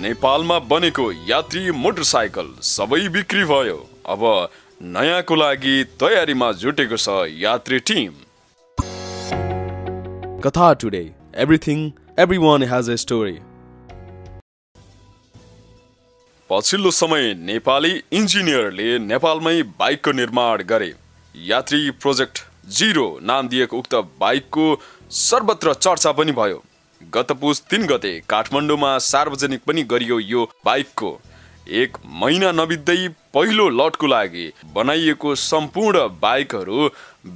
नेपालमा बनेको यात्री मोटरसाइकल सबै बिक्री भयो। अब नयाँको लागि तयारीमा जुटेको छ यात्री टिम। कथा today everything every one has a story पछिल्लो समय नेपाली इन्जिनियरले नेपालमै बाइकको निर्माण गरे। यात्री प्रोजेक्ट जिरो नाम दिएको उक्त बाइकको सर्वत्र चर्चा पनि भयो। गत पुस तिन गते काठमाडौँमा सार्वजनिक पनि गरियो यो बाइकको। एक महिना नबित्दै पहिलो लटको लागि बनाइएको सम्पूर्ण बाइकहरू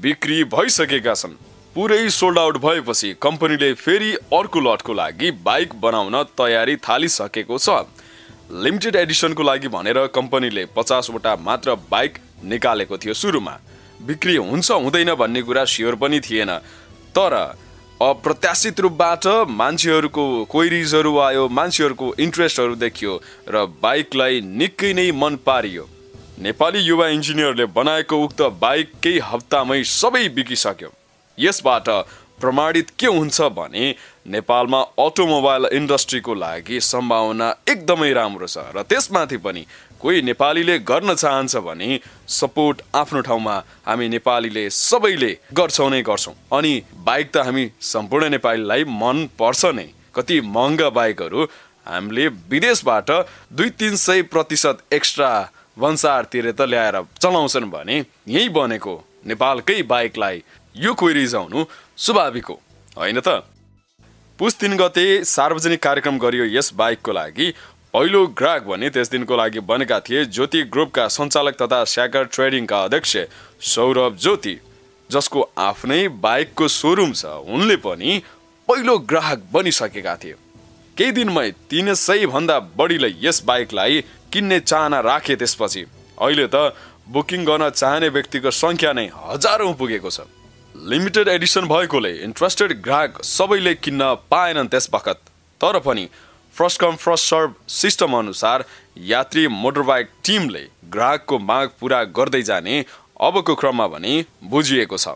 बिक्री भइसकेका छन्। पुरै सोल्ड आउट भएपछि कम्पनीले फेरि अर्को लटको लागि बाइक बनाउन तयारी थालिसकेको छ। लिमिटेड एडिसनको लागि भनेर कम्पनीले पचासवटा मात्र बाइक निकालेको थियो सुरुमा। बिक्री हुन्छ हुँदैन भन्ने कुरा स्योर पनि थिएन। तर अप्रत्याशित रूपबाट मान्छेहरूको क्वेरिजहरू आयो मान्छेहरूको इन्ट्रेस्टहरू देखियो र बाइकलाई निकै नै मन पारियो। नेपाली युवा इन्जिनियरले बनाएको उक्त बाइक केही हप्तामै सबै बिकिसक्यो यसबाट प्रमाणित के हुन्छ भने नेपालमा अटोमोबाइल इन्डस्ट्रीको लागि सम्भावना एकदमै राम्रो छ र त्यसमाथि पनि कोही नेपालीले गर्न चाहन्छ भने सपोर्ट आफ्नो ठाउँमा हामी नेपालीले सबैले गर्छौँ नै गर्छौँ। अनि बाइक त हामी सम्पूर्ण नेपालीलाई मन पर्छ नै। कति महँगा बाइकहरू हामीले विदेशबाट दुई तिन सय प्रतिशत एक्स्ट्रा भन्सार तिरेर त ल्याएर चलाउँछन् भने यहीँ बनेको नेपालकै बाइकलाई यो क्वेरिज आउनु स्वाभाविक हो। होइन त? पुस तिन गते सार्वजनिक कार्यक्रम गरियो यस बाइकको लागि। पहिलो ग्राहक भने त्यस दिनको लागि बनेका थिए ज्योति ग्रुपका सञ्चालक तथा स्याकर ट्रेडिङका अध्यक्ष सौरभ ज्योति जसको आफ्नै बाइकको सोरुम छ। उनले पनि पहिलो ग्राहक बनिसकेका थिए। केही दिनमै तिन सय भन्दा बढीले यस बाइकलाई किन्ने चाहना राखे त्यसपछि। अहिले त बुकिङ गर्न चाहने व्यक्तिको सङ्ख्या नै हजारौँ पुगेको छ। लिमिटेड एडिसन भएकोले इन्ट्रेस्टेड ग्राहक सबैले किन्न पाएनन् त्यस बखत। तर पनि first come first serve system अनुसार यात्री मोटरबाइक टिमले ग्राहकको माग पुरा गर्दै जाने अबको क्रममा भने बुझिएको छ।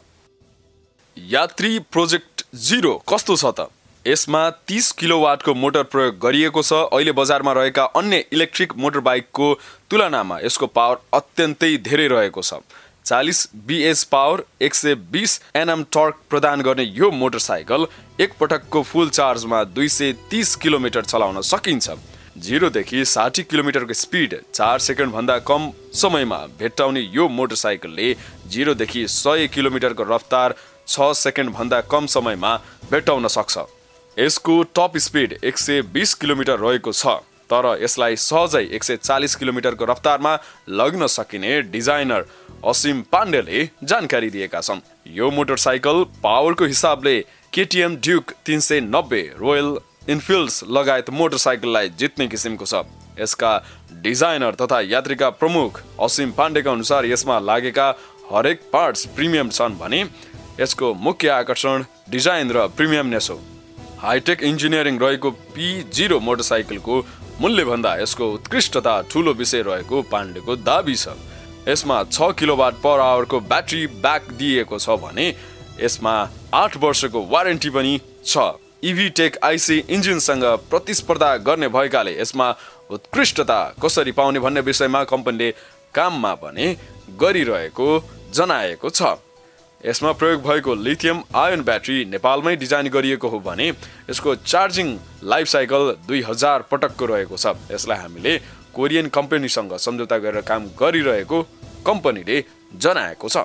यात्री प्रोजेक्ट जिरो कस्तो छ त? यसमा तिस किलोवाटको मोटर प्रयोग गरिएको छ। अहिले बजारमा रहेका अन्य इलेक्ट्रिक मोटरबाइकको तुलनामा यसको पावर अत्यन्तै धेरै रहेको छ। चालिस बिएस पावर एक सय बिस एनएम टर्क प्रदान गर्ने यो मोटरसाइकल एक पटकको फुल चार्जमा दुई सय तिस किलोमिटर चलाउन सकिन्छ। जिरोदेखि साठी किलोमिटरको स्पिड चार सेकेन्डभन्दा कम समयमा भेट्टाउने यो मोटरसाइकलले जिरोदेखि सय किलोमिटरको रफ्तार छ सेकेन्डभन्दा कम समयमा भेट्टाउन सक्छ। यसको टप स्पिड एक सय बिस किलोमिटर रहेको छ तर यसलाई सहजै एक सय चालिस किलोमिटरको रफ्तारमा लग्न सकिने डिजाइनर असिम पाण्डेले जानकारी दिएका छन्। यो मोटरसाइकल पावरको हिसाबले केटिएम ड्युक तिन सय नब्बे रोयल इनफिल्ड्स लगायत मोटरसाइकललाई जित्ने किसिमको छ। यसका डिजाइनर तथा यात्रीका प्रमुख असिम पाण्डेका अनुसार यसमा लागेका हरेक पार्ट्स प्रिमियम छन् भने यसको मुख्य आकर्षण डिजाइन र प्रिमियमनेस हो। हाइटेक इन्जिनियरिङ रहेको पी जिरो मोटरसाइकलको मूल्यभन्दा यसको उत्कृष्टता ठुलो विषय रहेको पाण्डेको दावी छ। यसमा छ किलोवाट पर आवरको ब्याट्री ब्याक दिएको छ भने यसमा आठ वर्षको वारेन्टी पनि छ। इभी टेक आइसी इन्जिनसँग प्रतिस्पर्धा गर्ने भएकाले यसमा उत्कृष्टता कसरी पाउने भन्ने विषयमा कम्पनीले काममा भने गरिरहेको जनाएको छ। यसमा प्रयोग भएको लिथियम आयन ब्याट्री नेपालमै डिजाइन गरिएको हो भने यसको चार्जिङ लाइफ साइकल दुई हजार पटकको रहेको छ। यसलाई हामीले कोरियन कम्पनीसँग सम्झौता गरेर काम गरिरहेको कम्पनीले जनाएको छ।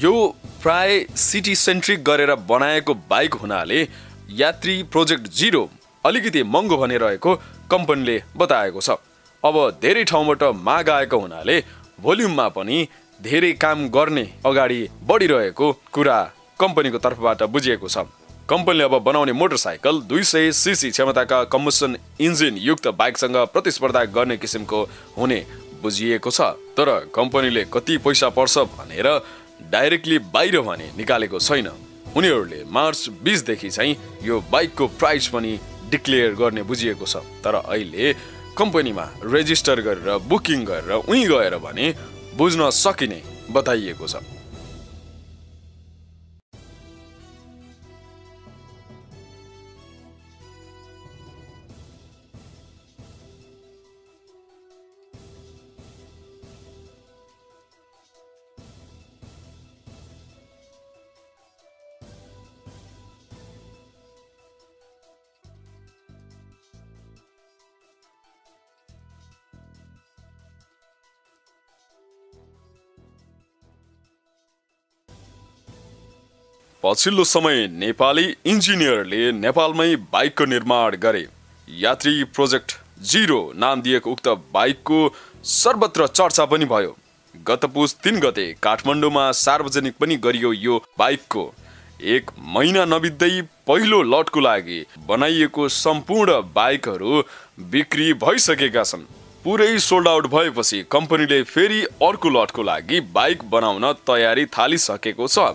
यो प्राय सिटी सेन्ट्रिक गरेर बनाएको बाइक हुनाले यात्री प्रोजेक्ट जिरो अलिकति महँगो भने रहेको कम्पनीले बताएको छ। अब धेरै ठाउँबाट माग आएको हुनाले भोल्युममा पनि धेरै काम गर्ने अगाडि बढिरहेको कुरा कम्पनीको तर्फबाट बुझिएको छ। कम्पनीले अब बनाउने मोटरसाइकल दुई सय सिसी क्षमताका कम्बसन इन्जिन युक्त बाइकसँग प्रतिस्पर्धा गर्ने किसिमको हुने बुझिएको छ। तर कम्पनीले कति पैसा पर्छ भनेर डाइरेक्टली बाहिर भने निकालेको छैन। उनीहरूले मार्च बिसदेखि चाहिँ यो बाइकको प्राइस पनि डिक्लेयर गर्ने बुझिएको छ। तर अहिले कम्पनीमा रेजिस्टर गरेर बुकिङ गरेर उहीँ गएर भने बुझ्न सकिने बताइएको छ। पछिल्लो समय नेपाली इन्जिनियरले नेपालमै बाइकको निर्माण गरे। यात्री प्रोजेक्ट जिरो नाम दिएको उक्त बाइकको सर्वत्र चर्चा पनि भयो। गत पुस तिन गते काठमाडौँमा सार्वजनिक पनि गरियो यो बाइकको। एक महिना नबित्दै पहिलो लटको लागि बनाइएको सम्पूर्ण बाइकहरू बिक्री भइसकेका छन्। पुरै सोल्ड आउट भएपछि कम्पनीले फेरि अर्को लटको लागि बाइक बनाउन तयारी थालिसकेको छ।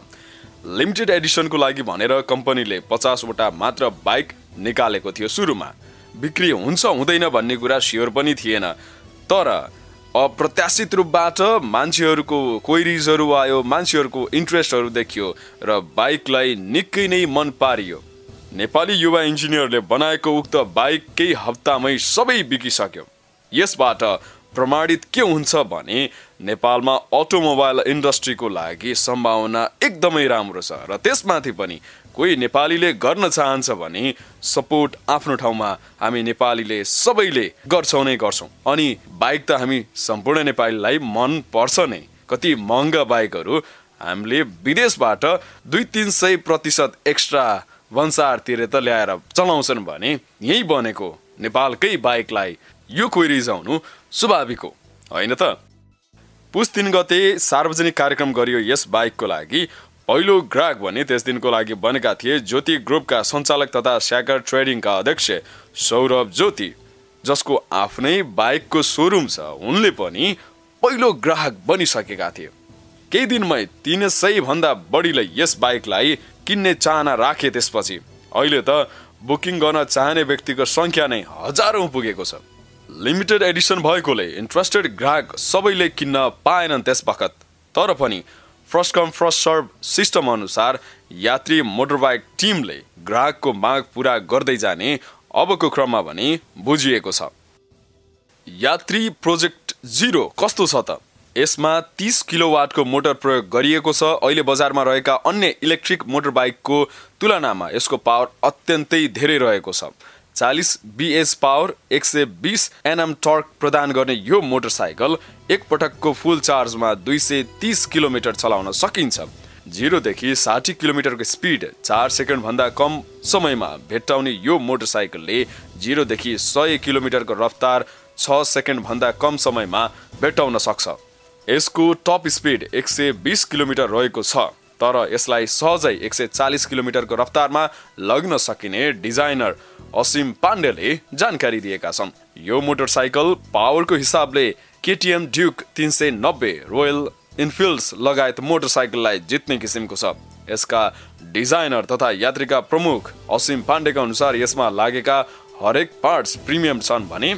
लिमिटेड एडिसनको लागि भनेर कम्पनीले पचासवटा मात्र बाइक निकालेको थियो सुरुमा। बिक्री हुन्छ हुँदैन भन्ने कुरा स्योर पनि थिएन। तर अप्रत्याशित रूपबाट मान्छेहरूको क्वेरिजहरू आयो मान्छेहरूको इन्ट्रेस्टहरू देखियो र बाइकलाई निकै नै मन पारियो। नेपाली युवा इन्जिनियरले बनाएको उक्त बाइक केही हप्तामै सबै बिकिसक्यो। यसबाट प्रमाणित के हुन्छ भने नेपालमा अटोमोबाइल इन्डस्ट्रीको लागि सम्भावना एकदमै राम्रो छ र त्यसमाथि पनि कोही नेपालीले गर्न चाहन्छ भने सपोर्ट आफ्नो ठाउँमा हामी नेपालीले सबैले गर्छौँ नै गर्छौँ। अनि बाइक त हामी सम्पूर्ण नेपालीलाई मन पर्छ नै। कति महँगा बाइकहरू हामीले विदेशबाट दुई तिन सय प्रतिशत एक्स्ट्रा भन्सार तिरेर त ल्याएर चलाउँछन् भने यहीँ बनेको नेपालकै बाइकलाई यो क्वेरिज आउनु? स्वाभाविक हो होइन त? पुस तिन गते सार्वजनिक कार्यक्रम गरियो यस बाइकको लागि। पहिलो ग्राहक भने त्यस दिनको लागि बनेका थिए ज्योति ग्रुपका सञ्चालक तथा स्याकर ट्रेडिङका अध्यक्ष सौरभ ज्योति जसको आफ्नै बाइकको सोरुम छ। उनले पनि पहिलो ग्राहक बनिसकेका थिए। केही दिनमै तिन सय भन्दा बढीले यस बाइकलाई किन्ने चाहना राखे त्यसपछि। अहिले त बुकिङ गर्न चाहने व्यक्तिको सङ्ख्या नै हजारौँ पुगेको छ। लिमिटेड एडिसन भएकोले इन्ट्रेस्टेड ग्राहक सबैले किन्न पाएनन् त्यस बखत। तर पनि first come first serve system अनुसार यात्री मोटरबाइक टिमले ग्राहकको माग पुरा गर्दै जाने अबको क्रममा भने बुझिएको छ। यात्री प्रोजेक्ट जिरो कस्तो छ त? यसमा तिस किलोवाटको मोटर प्रयोग गरिएको छ। अहिले बजारमा रहेका अन्य इलेक्ट्रिक मोटरबाइकको तुलनामा यसको पावर अत्यन्तै धेरै रहेको छ। चालिस बिएस पावर एक सय बिस एनएम टर्क प्रदान गर्ने यो मोटरसाइकल एकपटकको फुल चार्जमा दुई सय तिस किलोमिटर चलाउन सकिन्छ। जिरोदेखि साठी किलोमिटरको स्पिड चार सेकेन्डभन्दा कम समयमा भेट्टाउने यो मोटरसाइकलले जिरोदेखि सय किलोमिटरको रफ्तार छ सेकेन्डभन्दा कम समयमा भेट्टाउन सक्छ। यसको टप स्पिड एक सय बिस किलोमिटर रहेको छ तर यसलाई सहजै एक सय चालिस किलोमिटरको रफ्तारमा लग्न सकिने डिजाइनर असीम पाण्डेले जानकारी दिएका छन्। यो मोटरसाइकल पावरको हिसाबले केटिएम ड्युक तिन सय नब्बे रोयल इनफिल्ड्स लगायत मोटरसाइकललाई जित्ने किसिमको छ। यसका डिजाइनर तथा यात्रीका प्रमुख असीम पाण्डेका अनुसार यसमा लागेका हरेक पार्ट्स प्रिमियम छन् भने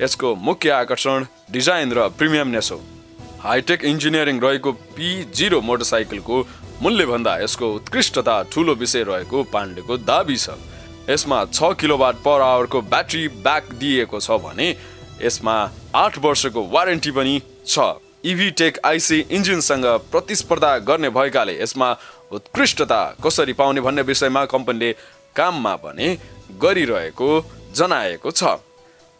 यसको मुख्य आकर्षण डिजाइन र प्रिमियमनेस हो। हाइटेक इन्जिनियरिङ रहेको पी जिरो मोटरसाइकलको मूल्यभन्दा यसको उत्कृष्टता ठुलो विषय रहेको पाण्डेको दावी छ। यसमा छ किलोवाट पर आवरको ब्याट्री ब्याक दिएको छ भने यसमा आठ वर्षको वारेन्टी पनि छ। इभी टेक आइसी इन्जिनसँग प्रतिस्पर्धा गर्ने भएकाले यसमा उत्कृष्टता कसरी पाउने भन्ने विषयमा कम्पनीले काममा भने गरिरहेको जनाएको छ।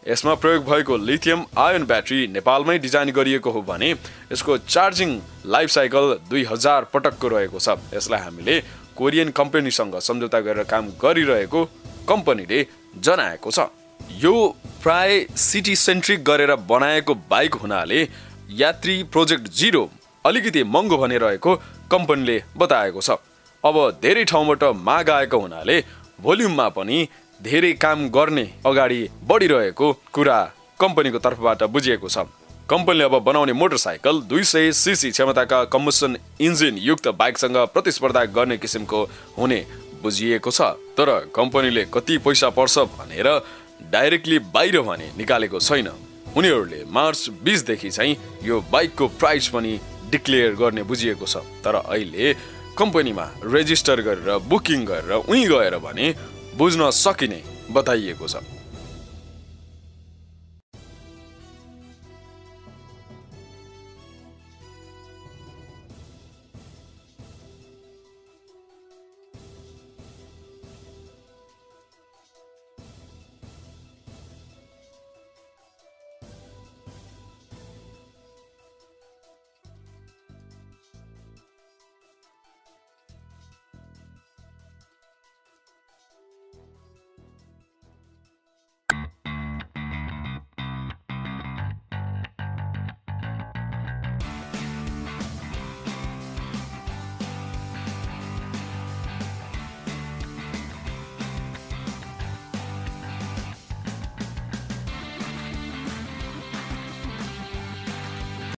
यसमा प्रयोग भएको लिथियम आयन ब्याट्री नेपालमै डिजाइन गरिएको हो भने यसको चार्जिङ लाइफ साइकल दुई हजार पटकको रहेको छ। यसलाई हामीले कोरियन कम्पनीसँग सम्झौता गरेर काम गरिरहेको कम्पनीले जनाएको छ। यो प्राय सिटी सेन्ट्रिक गरेर बनाएको बाइक हुनाले यात्री प्रोजेक्ट जिरो अलिकति महँगो भने रहेको कम्पनीले बताएको छ। अब धेरै ठाउँबाट माग आएको हुनाले भोल्युममा पनि धेरै काम गर्ने अगाडि बढिरहेको कुरा कम्पनीको तर्फबाट बुझिएको छ। कम्पनीले अब बनाउने मोटरसाइकल दुई सय सिसी क्षमताका कम्बसन इन्जिन युक्त बाइकसँग प्रतिस्पर्धा गर्ने किसिमको हुने बुझिएको छ। तर कम्पनीले कति पैसा पर्छ भनेर डाइरेक्टली बाहिर भने निकालेको छैन। उनीहरूले मार्च बिसदेखि चाहिँ यो बाइकको प्राइस पनि डिक्लेयर गर्ने बुझिएको छ। तर अहिले कम्पनीमा रेजिस्टर गरेर बुकिङ गरेर उहीँ गएर भने बुझ्न सकिने बताइएको छ।